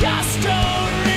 just don't